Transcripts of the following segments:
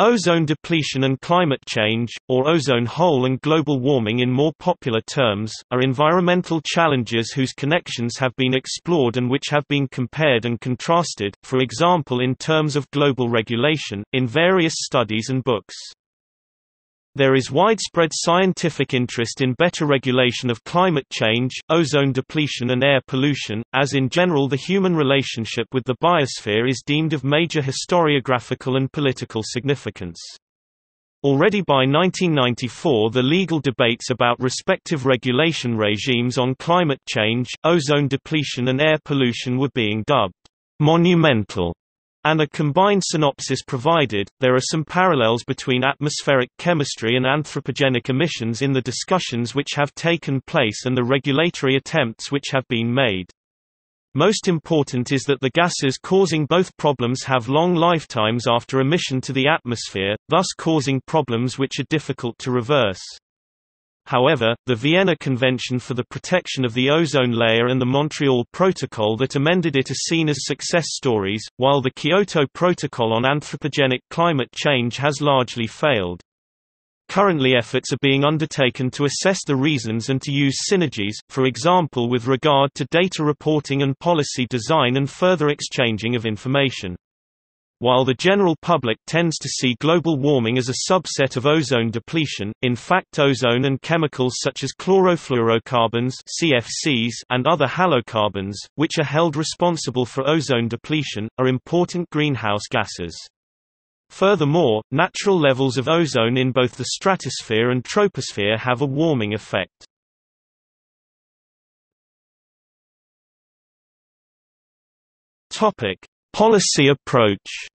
Ozone depletion and climate change, or ozone hole and global warming in more popular terms, are environmental challenges whose connections have been explored and which have been compared and contrasted, for example in terms of global regulation, in various studies and books. There is widespread scientific interest in better regulation of climate change, ozone depletion and air pollution, as in general the human relationship with the biosphere is deemed of major historiographical and political significance. Already by 1994 the legal debates about respective regulation regimes on climate change, ozone depletion and air pollution were being dubbed monumental and a combined synopsis provided. There are some parallels between atmospheric chemistry and anthropogenic emissions in the discussions which have taken place and the regulatory attempts which have been made. Most important is that the gases causing both problems have long lifetimes after emission to the atmosphere, thus causing problems which are difficult to reverse. However, the Vienna Convention for the Protection of the Ozone Layer and the Montreal Protocol that amended it are seen as success stories, while the Kyoto Protocol on anthropogenic climate change has largely failed. Currently efforts are being undertaken to assess the reasons and to use synergies, for example with regard to data reporting and policy design and further exchanging of information. While the general public tends to see global warming as a subset of ozone depletion, in fact ozone and chemicals such as chlorofluorocarbons CFCs and other halocarbons, which are held responsible for ozone depletion, are important greenhouse gases. Furthermore, natural levels of ozone in both the stratosphere and troposphere have a warming effect. Topic: Policy approach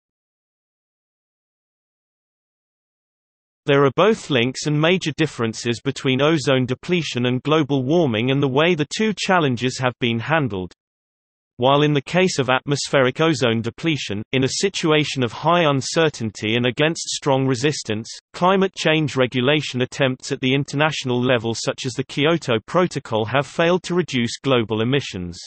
There are both links and major differences between ozone depletion and global warming and the way the two challenges have been handled. While in the case of atmospheric ozone depletion, in a situation of high uncertainty and against strong resistance, climate change regulation attempts at the international level such as the Kyoto Protocol have failed to reduce global emissions.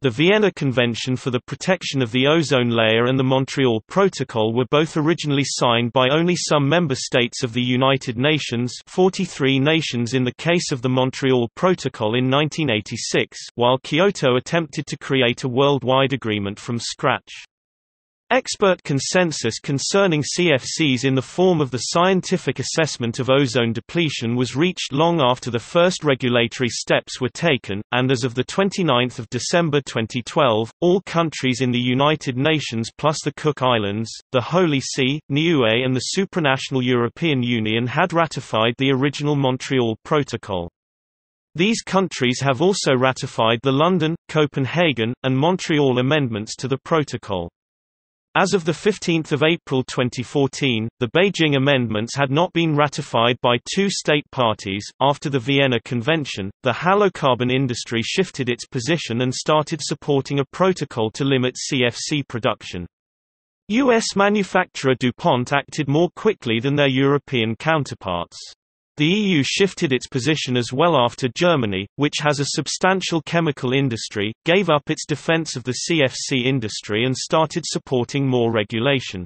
The Vienna Convention for the Protection of the Ozone Layer and the Montreal Protocol were both originally signed by only some member states of the United Nations 43 nations in the case of the Montreal Protocol in 1986, while Kyoto attempted to create a worldwide agreement from scratch. Expert consensus concerning CFCs in the form of the scientific assessment of ozone depletion was reached long after the first regulatory steps were taken, and as of 29 December 2012, all countries in the United Nations plus the Cook Islands, the Holy See, Niue and the supranational European Union had ratified the original Montreal Protocol. These countries have also ratified the London, Copenhagen, and Montreal amendments to the protocol. As of 15 April 2014, the Beijing amendments had not been ratified by two state parties. After the Vienna Convention, the halocarbon industry shifted its position and started supporting a protocol to limit CFC production. U.S. manufacturer DuPont acted more quickly than their European counterparts. The EU shifted its position as well after Germany, which has a substantial chemical industry, gave up its defense of the CFC industry and started supporting more regulation.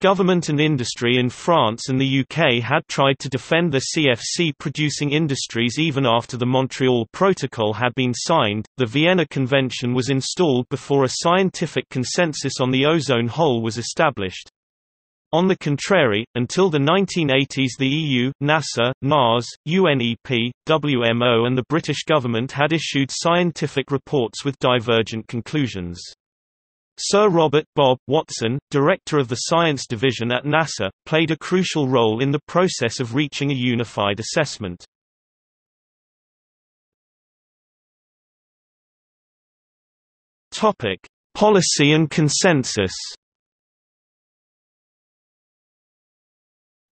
Government and industry in France and the UK had tried to defend their CFC-producing industries even after the Montreal Protocol had been signed. The Vienna Convention was installed before a scientific consensus on the ozone hole was established. On the contrary, until the 1980s the EU, NASA, NAS, UNEP, WMO and the British government had issued scientific reports with divergent conclusions. Sir Robert Bob Watson, director of the Science Division at NASA, played a crucial role in the process of reaching a unified assessment. Topic: Policy and consensus.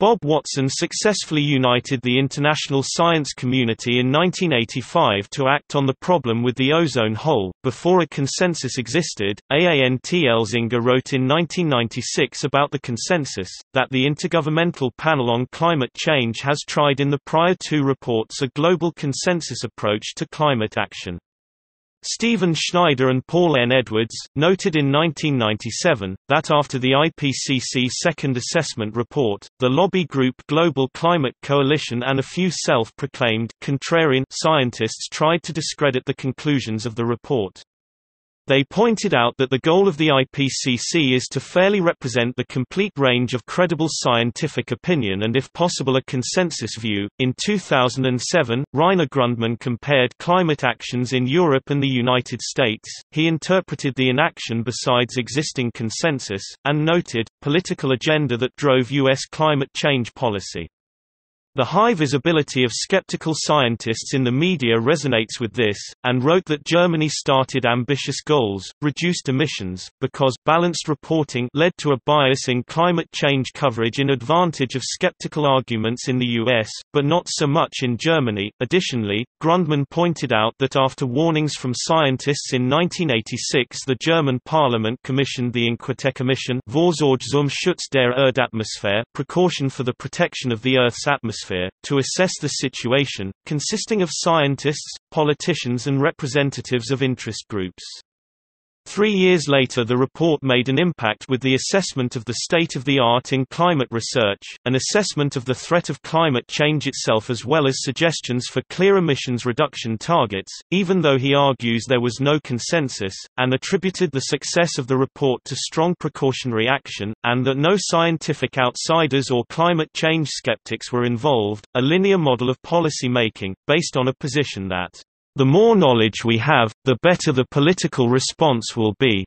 Bob Watson successfully united the international science community in 1985 to act on the problem with the ozone hole. Before a consensus existed, AANT Elzinga wrote in 1996 about the consensus, that the Intergovernmental Panel on Climate Change has tried in the prior two reports a global consensus approach to climate action. Stephen Schneider and Paul N. Edwards, noted in 1997, that after the IPCC second assessment report, the lobby group Global Climate Coalition and a few self-proclaimed contrarian scientists tried to discredit the conclusions of the report. They pointed out that the goal of the IPCC is to fairly represent the complete range of credible scientific opinion and if possible a consensus view. In 2007, Reiner Grundmann compared climate actions in Europe and the United States. He interpreted the inaction besides existing consensus and noted political agenda that drove US climate change policy. The high visibility of skeptical scientists in the media resonates with this, and wrote that Germany started ambitious goals, reduced emissions, because balanced reporting led to a bias in climate change coverage in advantage of skeptical arguments in the US, but not so much in Germany. Additionally, Grundmann pointed out that after warnings from scientists in 1986 the German parliament commissioned the Enquete-Kommission Vorsorge zum Schutz der Erdatmosphäre precaution for the protection of the Earth's atmosphere to assess the situation, consisting of scientists, politicians and representatives of interest groups. Three years later the report made an impact with the assessment of the state-of-the-art in climate research, an assessment of the threat of climate change itself as well as suggestions for clear emissions reduction targets, even though he argues there was no consensus, and attributed the success of the report to strong precautionary action, and that no scientific outsiders or climate change skeptics were involved, a linear model of policy making, based on a position that the more knowledge we have, the better the political response will be,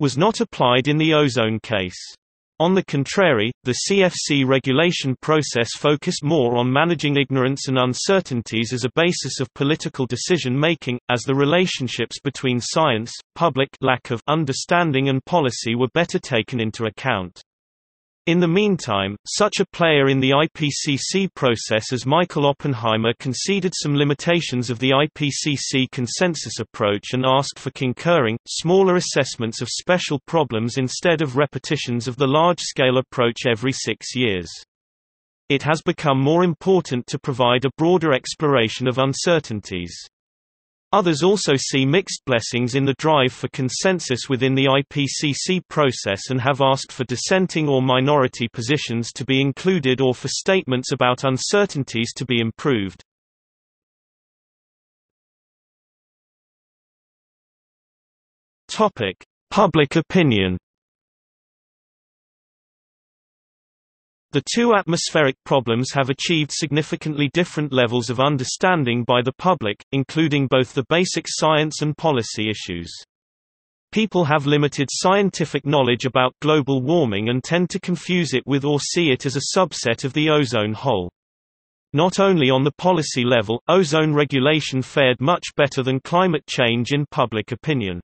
was not applied in the ozone case. On the contrary, the CFC regulation process focused more on managing ignorance and uncertainties as a basis of political decision-making, as the relationships between science, public lack of understanding and policy were better taken into account. In the meantime, such a player in the IPCC process as Michael Oppenheimer conceded some limitations of the IPCC consensus approach and asked for concurring, smaller assessments of special problems instead of repetitions of the large-scale approach every six years. It has become more important to provide a broader exploration of uncertainties. Others also see mixed blessings in the drive for consensus within the IPCC process and have asked for dissenting or minority positions to be included or for statements about uncertainties to be improved. Public opinion The two atmospheric problems have achieved significantly different levels of understanding by the public, including both the basic science and policy issues. People have limited scientific knowledge about global warming and tend to confuse it with or see it as a subset of the ozone hole. Not only on the policy level, ozone regulation fared much better than climate change in public opinion.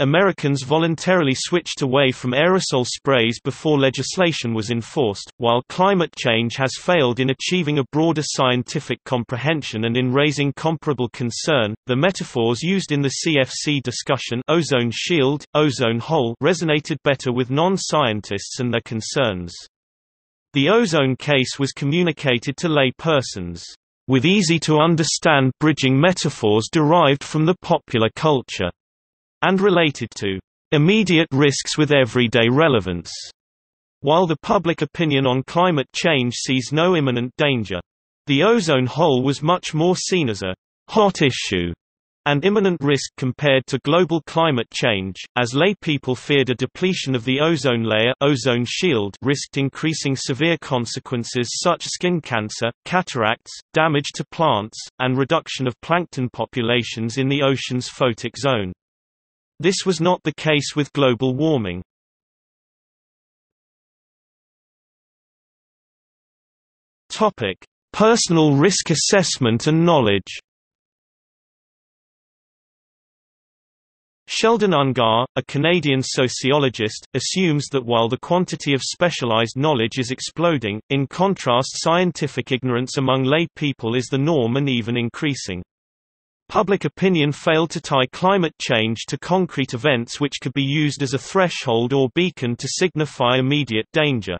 Americans voluntarily switched away from aerosol sprays before legislation was enforced, while climate change has failed in achieving a broader scientific comprehension and in raising comparable concern. The metaphors used in the CFC discussion ozone shield, ozone hole resonated better with non-scientists and their concerns. The ozone case was communicated to lay persons with easy-to-understand bridging metaphors derived from the popular culture and related to immediate risks with everyday relevance, while the public opinion on climate change sees no imminent danger. The ozone hole was much more seen as a hot issue and imminent risk compared to global climate change, as lay people feared a depletion of the ozone layer ozone shield risked increasing severe consequences such skin cancer, cataracts, damage to plants, and reduction of plankton populations in the ocean's photic zone. This was not the case with global warming. Topic: Personal risk assessment and knowledge. Sheldon Ungar, a Canadian sociologist, assumes that while the quantity of specialized knowledge is exploding, in contrast scientific ignorance among lay people is the norm and even increasing. Public opinion failed to tie climate change to concrete events which could be used as a threshold or beacon to signify immediate danger.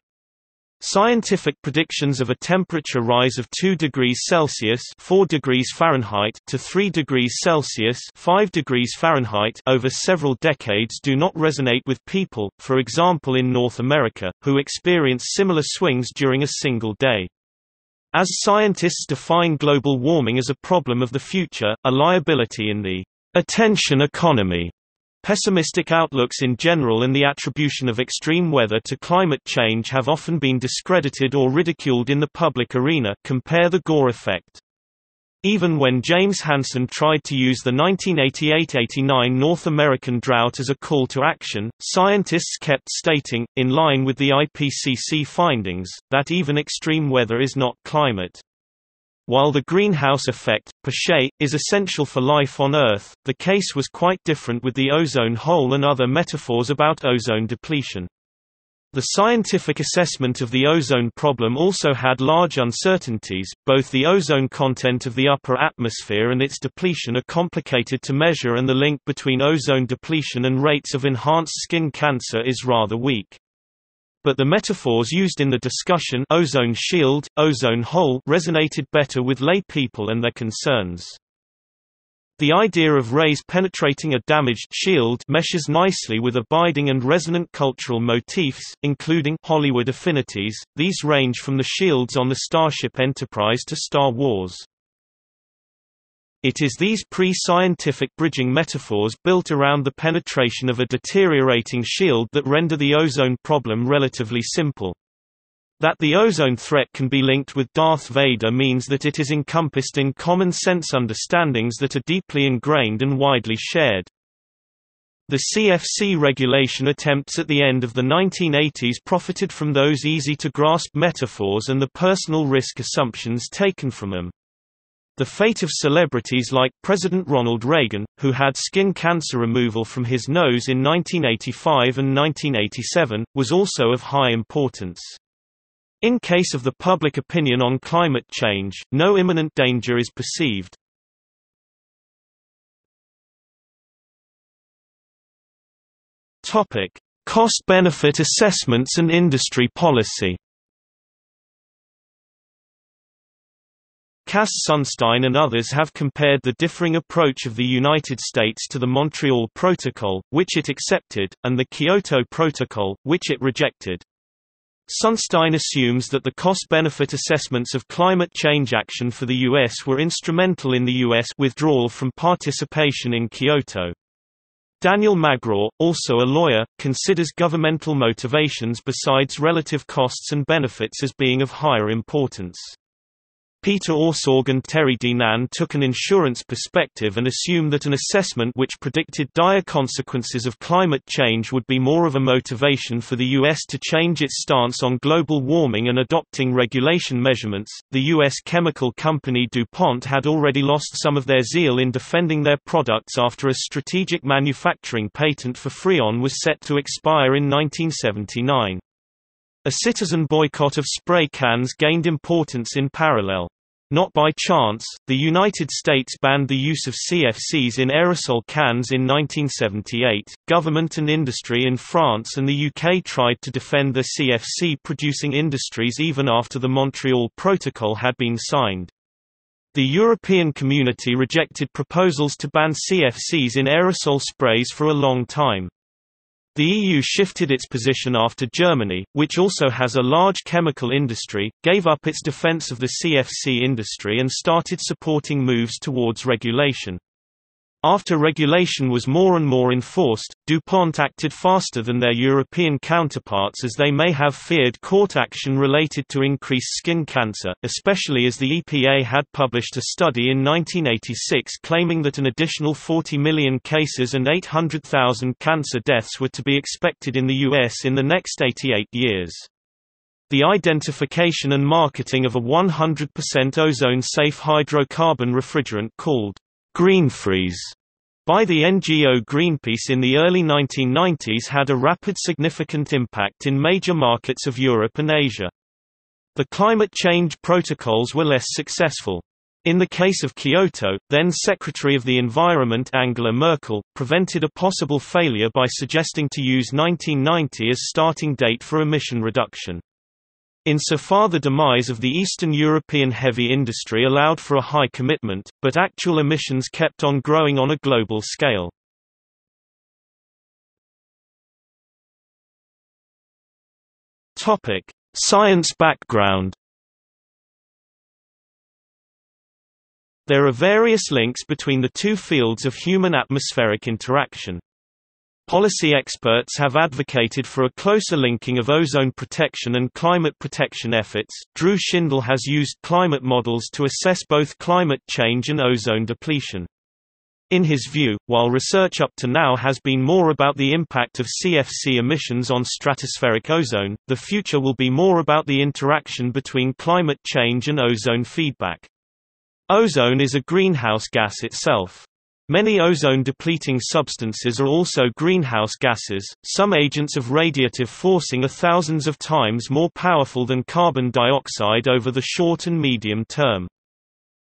Scientific predictions of a temperature rise of 2 degrees Celsius 4 degrees Fahrenheit to 3 degrees Celsius 5 degrees Fahrenheit over several decades do not resonate with people, for example in North America, who experience similar swings during a single day. As scientists define global warming as a problem of the future, a liability in the attention economy, Pessimistic outlooks in general and the attribution of extreme weather to climate change have often been discredited or ridiculed in the public arena compare the Gore effect. Even when James Hansen tried to use the 1988–89 North American drought as a call to action, scientists kept stating, in line with the IPCC findings, that even extreme weather is not climate. While the greenhouse effect, per is essential for life on Earth, the case was quite different with the ozone hole and other metaphors about ozone depletion. The scientific assessment of the ozone problem also had large uncertainties, both the ozone content of the upper atmosphere and its depletion are complicated to measure and the link between ozone depletion and rates of enhanced skin cancer is rather weak but the metaphors used in the discussion ozone shield, ozone hole resonated better with lay people and their concerns. The idea of rays penetrating a damaged shield meshes nicely with abiding and resonant cultural motifs, including Hollywood affinities. These range from the shields on the Starship Enterprise to Star Wars. It is these pre-scientific bridging metaphors built around the penetration of a deteriorating shield that render the ozone problem relatively simple. That the ozone threat can be linked with Darth Vader means that it is encompassed in common-sense understandings that are deeply ingrained and widely shared. The CFC regulation attempts at the end of the 1980s profited from those easy-to-grasp metaphors and the personal risk assumptions taken from them. The fate of celebrities like President Ronald Reagan, who had skin cancer removal from his nose in 1985 and 1987, was also of high importance. In case of the public opinion on climate change, no imminent danger is perceived. Cost-benefit assessments and industry policy Cass Sunstein and others have compared the differing approach of the United States to the Montreal Protocol, which it accepted, and the Kyoto Protocol, which it rejected. Sunstein assumes that the cost-benefit assessments of climate change action for the U.S. were instrumental in the U.S. withdrawal from participation in Kyoto. Daniel Magraw, also a lawyer, considers governmental motivations besides relative costs and benefits as being of higher importance. Peter Orszag and Terry Dinan took an insurance perspective and assumed that an assessment which predicted dire consequences of climate change would be more of a motivation for the U.S. to change its stance on global warming and adopting regulation measurements. The U.S. chemical company DuPont had already lost some of their zeal in defending their products after a strategic manufacturing patent for Freon was set to expire in 1979. A citizen boycott of spray cans gained importance in parallel. Not by chance, the United States banned the use of CFCs in aerosol cans in 1978. Government and industry in France and the UK tried to defend their CFC producing industries even after the Montreal Protocol had been signed. The European community rejected proposals to ban CFCs in aerosol sprays for a long time. The EU shifted its position after Germany, which also has a large chemical industry, gave up its defense of the CFC industry and started supporting moves towards regulation. After regulation was more and more enforced, DuPont acted faster than their European counterparts as they may have feared court action related to increased skin cancer, especially as the EPA had published a study in 1986 claiming that an additional 40 million cases and 800,000 cancer deaths were to be expected in the U.S. in the next 88 years. The identification and marketing of a 100% ozone-safe hydrocarbon refrigerant called GreenFreeze by the NGO Greenpeace in the early 1990s had a rapid significant impact in major markets of Europe and Asia. The climate change protocols were less successful. In the case of Kyoto, then Secretary of the Environment Angela Merkel, prevented a possible failure by suggesting to use 1990 as starting date for emission reduction. Insofar the demise of the Eastern European heavy industry allowed for a high commitment, but actual emissions kept on growing on a global scale. Science background. There are various links between the two fields of human atmospheric interaction. Policy experts have advocated for a closer linking of ozone protection and climate protection efforts. Drew Shindell has used climate models to assess both climate change and ozone depletion. In his view, while research up to now has been more about the impact of CFC emissions on stratospheric ozone, the future will be more about the interaction between climate change and ozone feedback. Ozone is a greenhouse gas itself. Many ozone-depleting substances are also greenhouse gases. Some agents of radiative forcing are thousands of times more powerful than carbon dioxide over the short and medium term.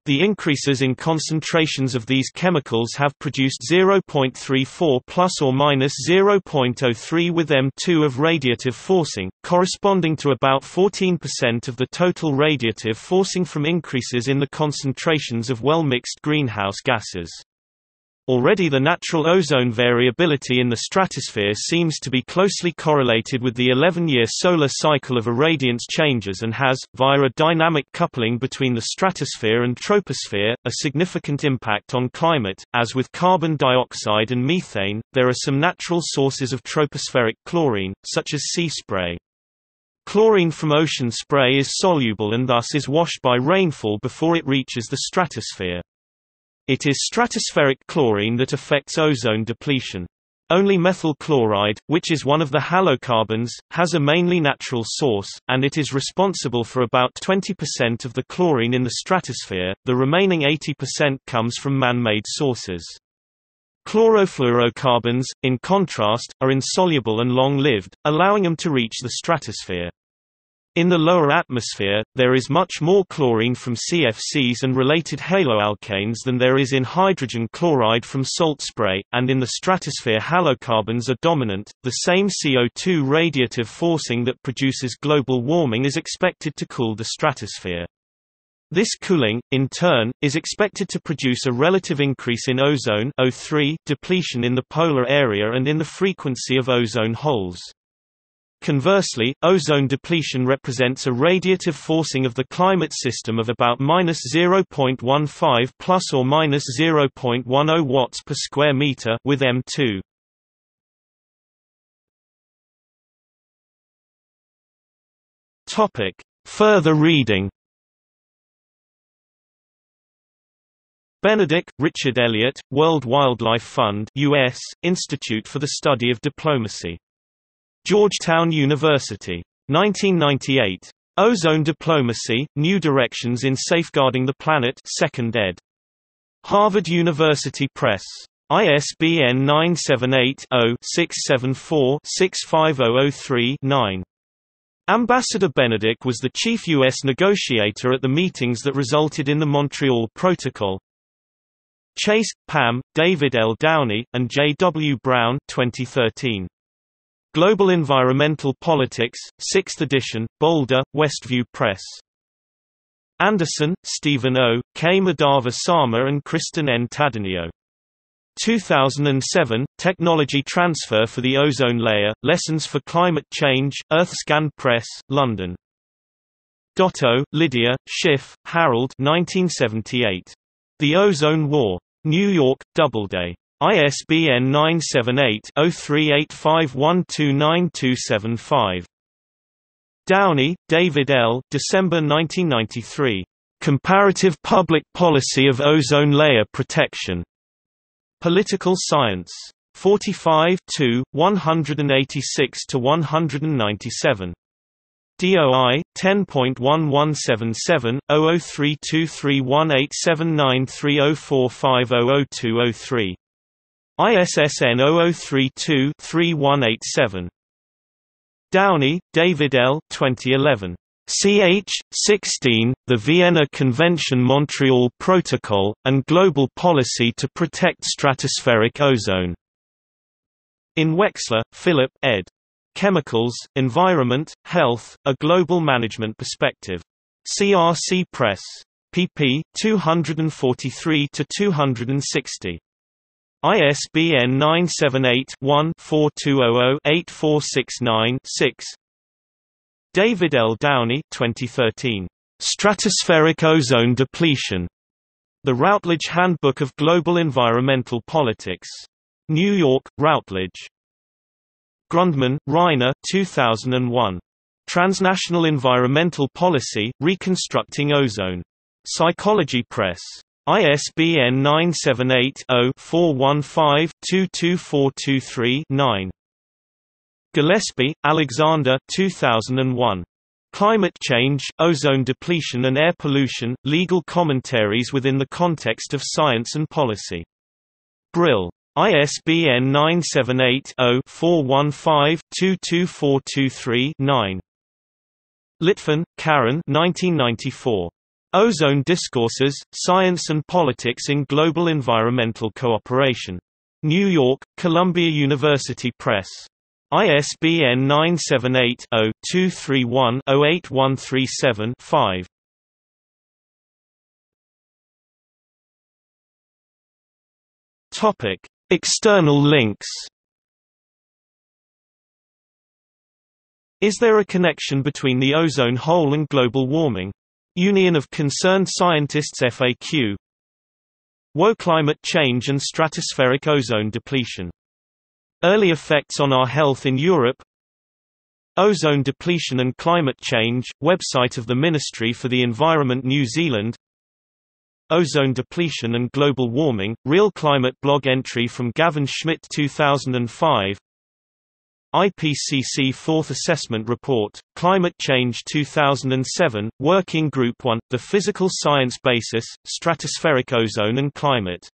The increases in concentrations of these chemicals have produced 0.34 plus or minus 0.03 with M2 of radiative forcing, corresponding to about 14% of the total radiative forcing from increases in the concentrations of well-mixed greenhouse gases. Already the natural ozone variability in the stratosphere seems to be closely correlated with the 11-year solar cycle of irradiance changes and has, via a dynamic coupling between the stratosphere and troposphere, a significant impact on climate. As with carbon dioxide and methane, there are some natural sources of tropospheric chlorine, such as sea spray. Chlorine from ocean spray is soluble and thus is washed by rainfall before it reaches the stratosphere. It is stratospheric chlorine that affects ozone depletion. Only methyl chloride, which is one of the halocarbons, has a mainly natural source, and it is responsible for about 20% of the chlorine in the stratosphere, the remaining 80% comes from man-made sources. Chlorofluorocarbons, in contrast, are insoluble and long-lived, allowing them to reach the stratosphere. In the lower atmosphere, there is much more chlorine from CFCs and related haloalkanes than there is in hydrogen chloride from salt spray, and in the stratosphere halocarbons are dominant. The same CO2 radiative forcing that produces global warming is expected to cool the stratosphere. This cooling, in turn, is expected to produce a relative increase in ozone O3 depletion in the polar area and in the frequency of ozone holes. Conversely, ozone depletion represents a radiative forcing of the climate system of about minus 0.15 plus or minus 0.10 watts per square meter with M2. Topic: Further reading. Benedick, Richard Elliott, World Wildlife Fund US, Institute for the Study of Diplomacy Georgetown University. 1998. Ozone Diplomacy, New Directions in Safeguarding the Planet 2nd ed. Harvard University Press. ISBN 978-0-674-65003-9. Ambassador Benedick was the chief U.S. negotiator at the meetings that resulted in the Montreal Protocol. Chase, Pam, David L. Downie, and J. W. Brown 2013. Global Environmental Politics, 6th edition, Boulder, Westview Press. Andersen, Stephen O., K. Madhava Sarma and Kristen N. Taddonio. 2007, Technology Transfer for the Ozone Layer, Lessons for Climate Change, Earthscan Press, London. Dotto, Lydia, Schiff, Harold 1978. The Ozone War. New York, Doubleday. ISBN 978-0385129275. Downie, David L. December 1993. Comparative Public Policy of Ozone Layer Protection. Political Science. 45 186–197. DOI 10.1177 003231879304500203 ISSN 0032-3187. Downie, David L. 2011. CH 16, The Vienna Convention Montreal Protocol, and Global Policy to Protect Stratospheric Ozone. In Wexler, Philip, ed. Chemicals, Environment, Health, A Global Management Perspective. CRC Press. pp. 243–260. ISBN 978-1-4200-8469-6 David L. Downie 2013. Stratospheric Ozone Depletion. The Routledge Handbook of Global Environmental Politics. New York, Routledge. Grundmann, Reiner 2001. Transnational Environmental Policy, Reconstructing Ozone. Psychology Press. ISBN 978-0-415-22423-9. Gillespie, Alexander 2001. Climate Change, Ozone Depletion and Air Pollution, Legal Commentaries within the Context of Science and Policy. Brill. ISBN 978-0-415-22423-9. Litfin, Karen 1994. Ozone Discourses, Science and Politics in Global Environmental Cooperation. New York, Columbia University Press. ISBN 978-0-231-08137-5. Topic: External links Is there a connection between the ozone hole and global warming? Union of Concerned Scientists FAQ WO climate change and stratospheric ozone depletion. Early effects on our health in Europe. Ozone depletion and climate change, website of the Ministry for the Environment New Zealand. Ozone depletion and global warming, real climate blog entry from Gavin Schmidt 2005 IPCC Fourth Assessment Report, Climate Change 2007, Working Group 1, The Physical Science Basis, Stratospheric Ozone and Climate